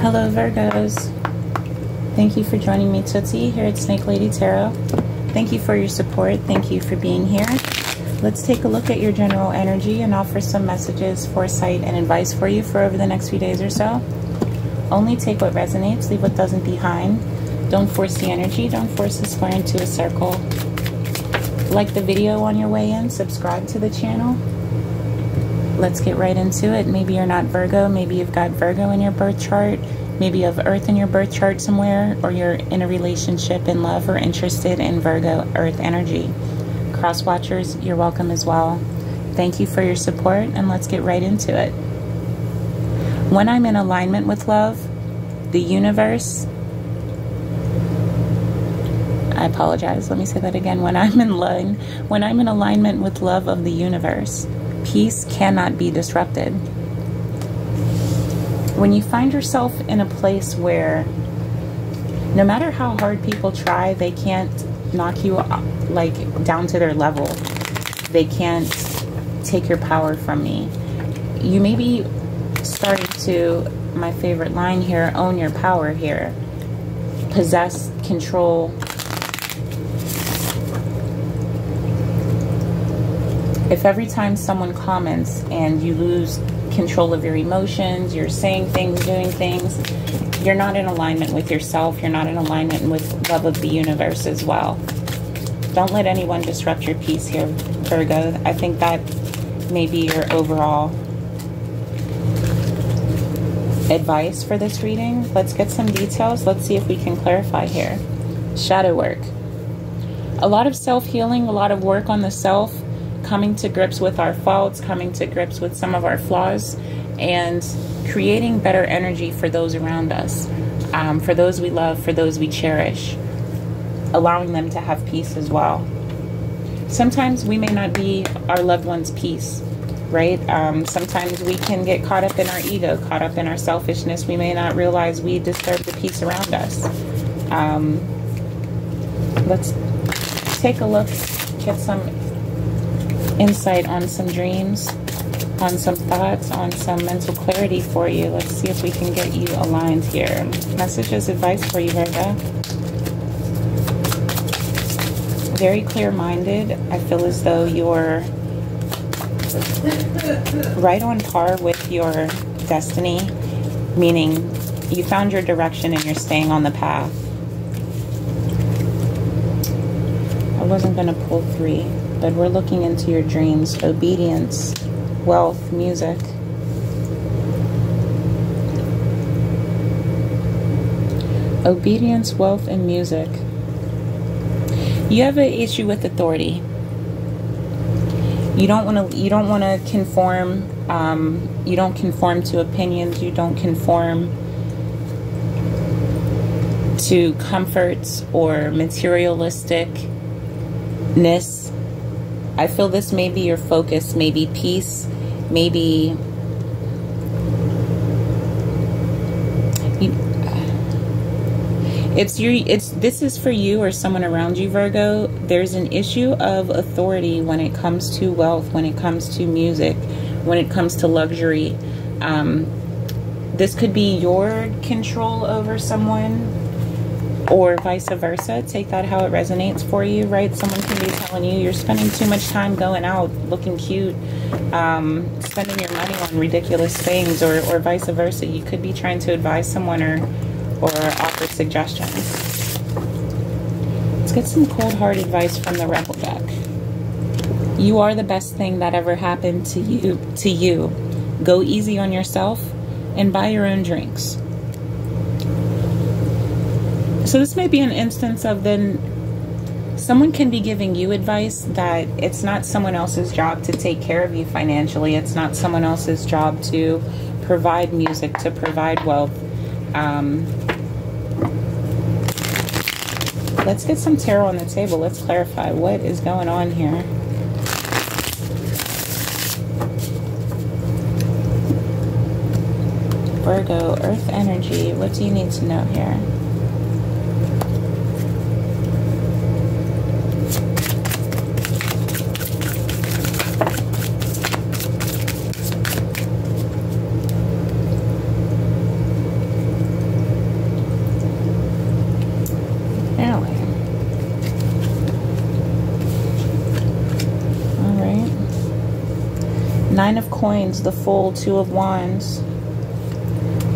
Hello, Virgos. Thank you for joining me, Tootsie, here at Snake Lady Tarot. Thank you for your support. Thank you for being here. Let's take a look at your general energy and offer some messages, foresight, and advice for you for over the next few days or so. Only take what resonates, leave what doesn't behind. Don't force the energy, don't force a square into a circle. Like the video on your way in, subscribe to the channel. Let's get right into it. Maybe you're not Virgo, maybe you've got Virgo in your birth chart, maybe you have Earth in your birth chart somewhere, or you're in a relationship in love or interested in Virgo Earth energy. Cross watchers, you're welcome as well. Thank you for your support, and let's get right into it. When I'm in alignment with love, the universe, I apologize. Let me say that again. When I'm in line, when I'm in alignment with love of the universe, peace cannot be disrupted. When you find yourself in a place where no matter how hard people try, they can't knock you like down to their level. They can't take your power from me. You may be starting to, my favorite line here, own your power here. Possess, control, if every time someone comments and you lose control of your emotions, you're saying things, doing things, you're not in alignment with yourself, you're not in alignment with love of the universe as well. Don't let anyone disrupt your peace here, Virgo. I think that may be your overall advice for this reading. Let's get some details. Let's see if we can clarify here. Shadow work. A lot of self-healing, a lot of work on the self, coming to grips with our faults, coming to grips with some of our flaws, and creating better energy for those around us, um, for those we love, for those we cherish, allowing them to have peace as well. Sometimes we may not be our loved one's peace, right? Um, sometimes we can get caught up in our ego, caught up in our selfishness. We may not realize we disturb the peace around us. Um, let's take a look, get some insight on some dreams, on some thoughts, on some mental clarity for you. Let's see if we can get you aligned here. Messages, advice for you, Virgo. Very clear-minded. I feel as though you're right on par with your destiny, meaning you found your direction and you're staying on the path. I wasn't going to pull three but we're looking into your dreams, obedience, wealth, music. Obedience, wealth, and music. You have an issue with authority. You don't want to. You don't want to conform. Um, you don't conform to opinions. You don't conform to comforts or materialisticness I feel this may be your focus, maybe peace, maybe it's your it's this is for you or someone around you virgo. There's an issue of authority when it comes to wealth when it comes to music when it comes to luxury. Um, this could be your control over someone or vice versa. Take that how it resonates for you, right? Someone can be telling you you're spending too much time going out, looking cute, um, spending your money on ridiculous things, or, or vice versa. You could be trying to advise someone or, or offer suggestions. Let's get some cold hard advice from the Rebel deck. You are the best thing that ever happened to you. To you, go easy on yourself and buy your own drinks. So this may be an instance of then someone can be giving you advice that it's not someone else's job to take care of you financially. It's not someone else's job to provide music, to provide wealth. Um, let's get some tarot on the table. Let's clarify what is going on here. Virgo, Earth energy. What do you need to know here? Nine of Coins, the full, Two of Wands,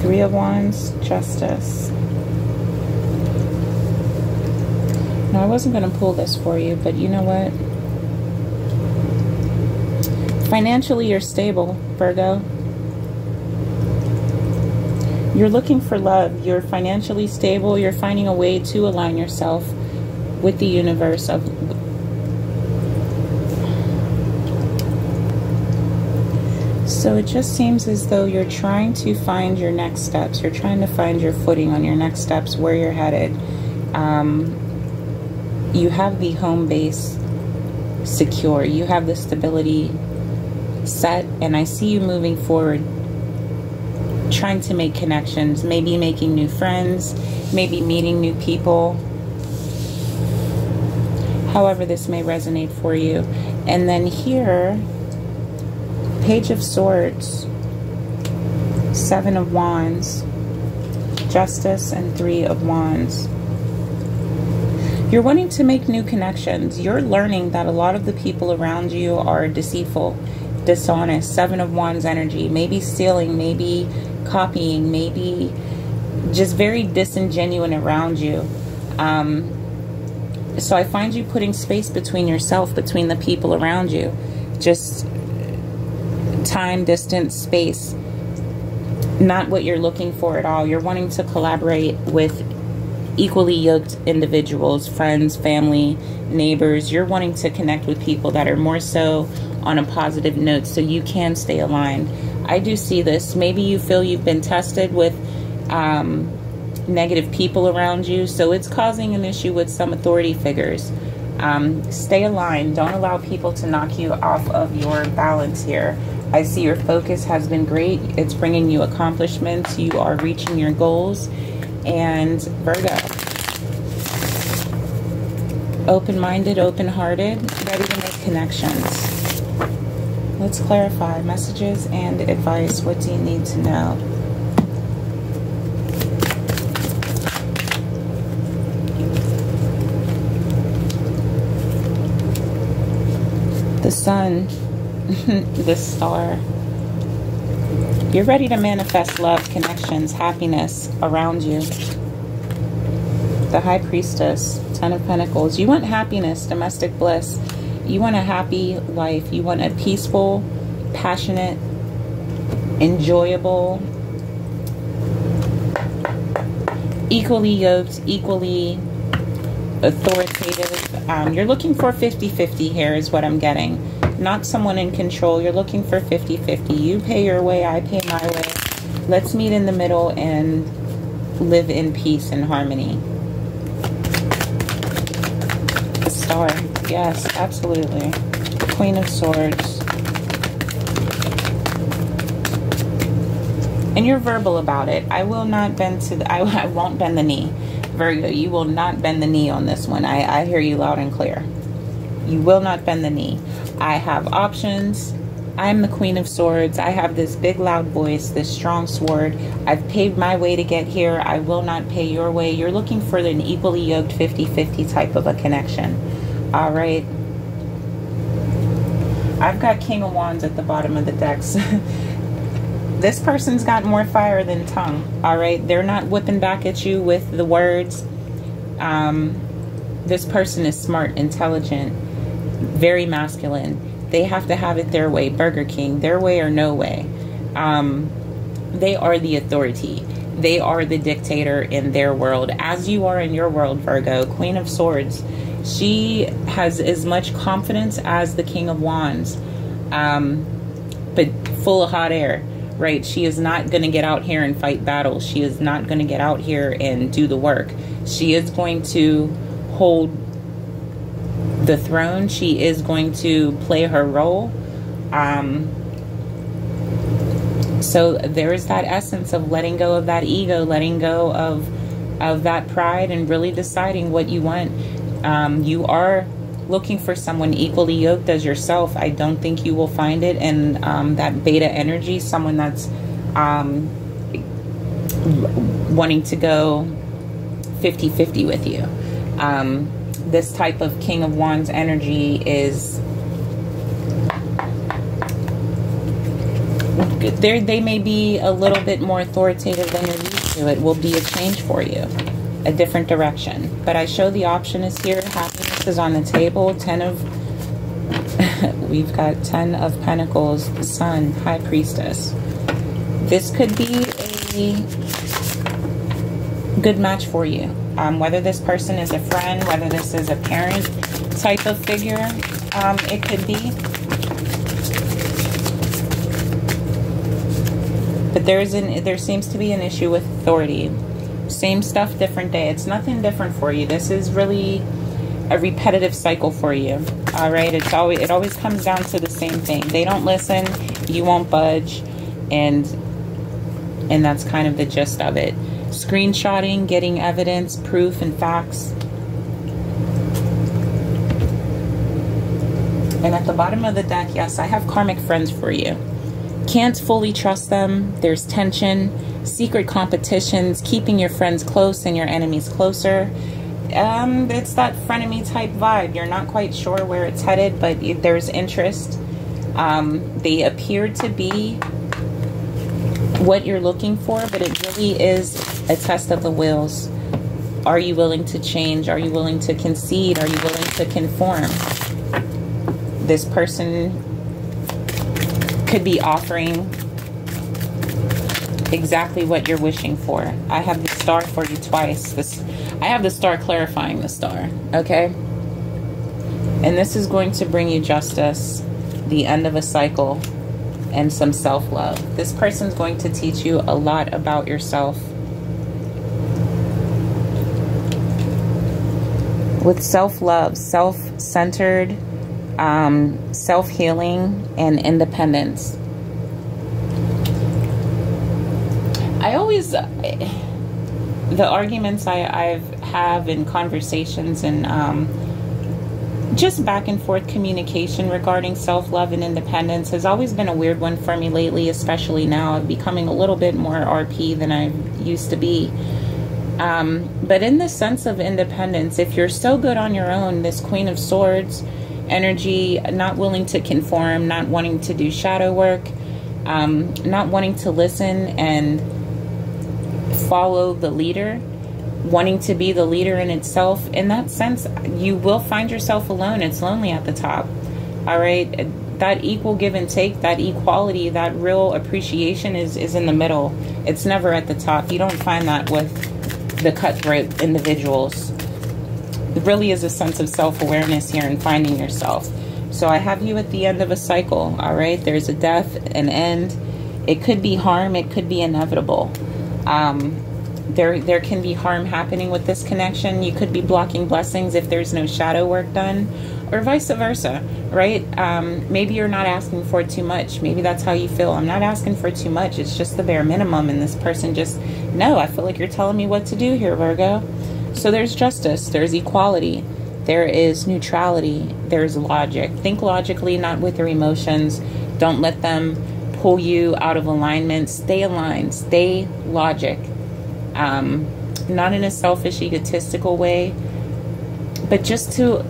Three of Wands, Justice. No, I wasn't going to pull this for you, but you know what? Financially, you're stable, Virgo. You're looking for love. You're financially stable. You're finding a way to align yourself with the universe of So it just seems as though you're trying to find your next steps. You're trying to find your footing on your next steps, where you're headed. Um, you have the home base secure. You have the stability set, and I see you moving forward, trying to make connections, maybe making new friends, maybe meeting new people. However, this may resonate for you. And then here, Page of Swords, Seven of Wands, Justice, and Three of Wands. You're wanting to make new connections. You're learning that a lot of the people around you are deceitful, dishonest, Seven of Wands energy, maybe stealing, maybe copying, maybe just very disingenuine around you. Um, so I find you putting space between yourself, between the people around you. Just time, distance, space. Not what you're looking for at all. You're wanting to collaborate with equally yoked individuals, friends, family, neighbors. You're wanting to connect with people that are more so on a positive note so you can stay aligned. I do see this. Maybe you feel you've been tested with um, negative people around you, so it's causing an issue with some authority figures. Um, stay aligned. Don't allow people to knock you off of your balance here. I see your focus has been great. It's bringing you accomplishments. You are reaching your goals. And Virgo, open-minded, open-hearted, ready to make connections. Let's clarify messages and advice. What do you need to know? Sun this star. You're ready to manifest love, connections, happiness around you. The High Priestess, Ten of Pentacles. You want happiness, domestic bliss. You want a happy life. You want a peaceful, passionate, enjoyable, equally yoked, equally authoritative. Um, you're looking for 50-50 here is what I'm getting not someone in control. You're looking for 50-50. You pay your way, I pay my way. Let's meet in the middle and live in peace and harmony. The star. Yes, absolutely. Queen of Swords. And you're verbal about it. I will not bend to the, I, I won't bend the knee. Virgo, you will not bend the knee on this one. I, I hear you loud and clear. You will not bend the knee. I have options. I'm the Queen of Swords. I have this big, loud voice, this strong sword. I've paved my way to get here. I will not pay your way. You're looking for an equally yoked 50 50 type of a connection. All right. I've got King of Wands at the bottom of the decks. this person's got more fire than tongue. All right. They're not whipping back at you with the words. Um, this person is smart, intelligent very masculine. They have to have it their way. Burger King, their way or no way. Um, they are the authority. They are the dictator in their world, as you are in your world, Virgo. Queen of Swords. She has as much confidence as the King of Wands, um, but full of hot air, right? She is not going to get out here and fight battles. She is not going to get out here and do the work. She is going to hold the throne. She is going to play her role. Um, so there is that essence of letting go of that ego, letting go of of that pride, and really deciding what you want. Um, you are looking for someone equally yoked as yourself. I don't think you will find it in um, that beta energy. Someone that's um, wanting to go 50-50 with you. Um, this type of King of Wands energy is There, they may be a little bit more authoritative than you're used to. It will be a change for you, a different direction. But I show the option is here. Is on the table. Ten of, we've got ten of Pentacles, Sun, High Priestess. This could be a good match for you. Um, whether this person is a friend, whether this is a parent type of figure, um, it could be. But there's an there seems to be an issue with authority. Same stuff, different day. It's nothing different for you. This is really a repetitive cycle for you. All right, it's always it always comes down to the same thing. They don't listen, you won't budge, and and that's kind of the gist of it. Screenshotting, getting evidence, proof, and facts. And at the bottom of the deck, yes, I have karmic friends for you. Can't fully trust them. There's tension, secret competitions, keeping your friends close and your enemies closer. Um, it's that frenemy type vibe. You're not quite sure where it's headed, but there's interest. Um, they appear to be what you're looking for, but it really is a test of the wills. Are you willing to change? Are you willing to concede? Are you willing to conform? This person could be offering exactly what you're wishing for. I have the star for you twice. This I have the star clarifying the star, okay? And this is going to bring you justice, the end of a cycle, and some self-love. This person's going to teach you a lot about yourself. With self-love, self-centered, um, self-healing, and independence. I always, uh, the arguments I I've have in conversations and um, just back and forth communication regarding self love and independence has always been a weird one for me lately, especially now. I'm becoming a little bit more RP than I used to be. Um, but in the sense of independence, if you're so good on your own, this Queen of Swords energy, not willing to conform, not wanting to do shadow work, um, not wanting to listen and follow the leader wanting to be the leader in itself, in that sense, you will find yourself alone. It's lonely at the top. All right. That equal give and take, that equality, that real appreciation is, is in the middle. It's never at the top. You don't find that with the cutthroat individuals. It really is a sense of self awareness here and finding yourself. So I have you at the end of a cycle. All right. There's a death, an end. It could be harm, it could be inevitable. Um, there there can be harm happening with this connection. You could be blocking blessings if there's no shadow work done, or vice versa, right? Um, maybe you're not asking for too much. Maybe that's how you feel. I'm not asking for too much. It's just the bare minimum, and this person just no. I feel like you're telling me what to do here, Virgo. So there's justice. There's equality. There is neutrality. There's logic. Think logically, not with your emotions. Don't let them pull you out of alignment. Stay aligned. Stay logic um, not in a selfish, egotistical way, but just to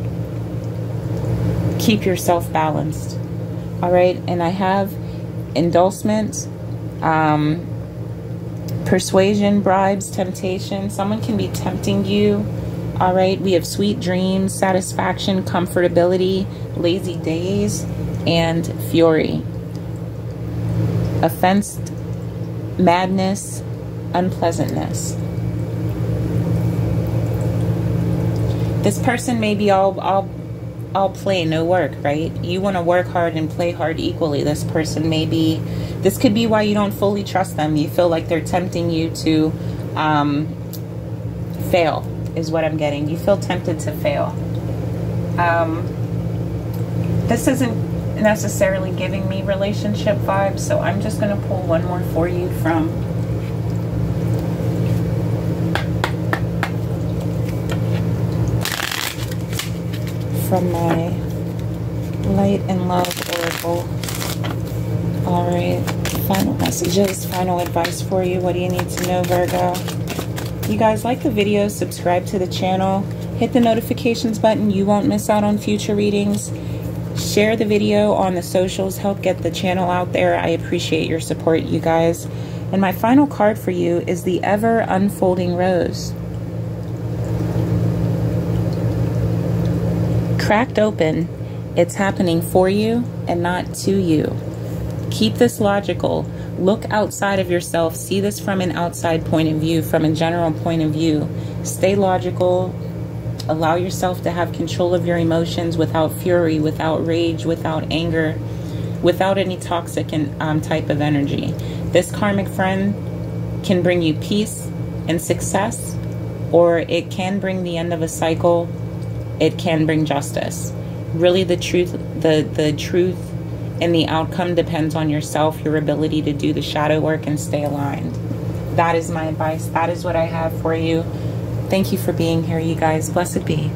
keep yourself balanced. All right, and I have endorsement, um, persuasion, bribes, temptation. Someone can be tempting you. All right, we have sweet dreams, satisfaction, comfortability, lazy days, and fury. Offense, madness, unpleasantness. This person may be all all all play no work, right? You want to work hard and play hard equally. This person may be this could be why you don't fully trust them. You feel like they're tempting you to um, fail is what I'm getting. You feel tempted to fail. Um, this isn't necessarily giving me relationship vibes, so I'm just going to pull one more for you from from my light and love oracle. All right, final messages, final advice for you. What do you need to know, Virgo? You guys like the video, subscribe to the channel, hit the notifications button. You won't miss out on future readings. Share the video on the socials, help get the channel out there. I appreciate your support, you guys. And my final card for you is the Ever Unfolding Rose. Cracked open, it's happening for you and not to you. Keep this logical. Look outside of yourself. See this from an outside point of view, from a general point of view. Stay logical. Allow yourself to have control of your emotions without fury, without rage, without anger, without any toxic and, um, type of energy. This karmic friend can bring you peace and success, or it can bring the end of a cycle. It can bring justice. Really, the truth, the the truth and the outcome depends on yourself, your ability to do the shadow work and stay aligned. That is my advice. That is what I have for you. Thank you for being here, you guys. Blessed be.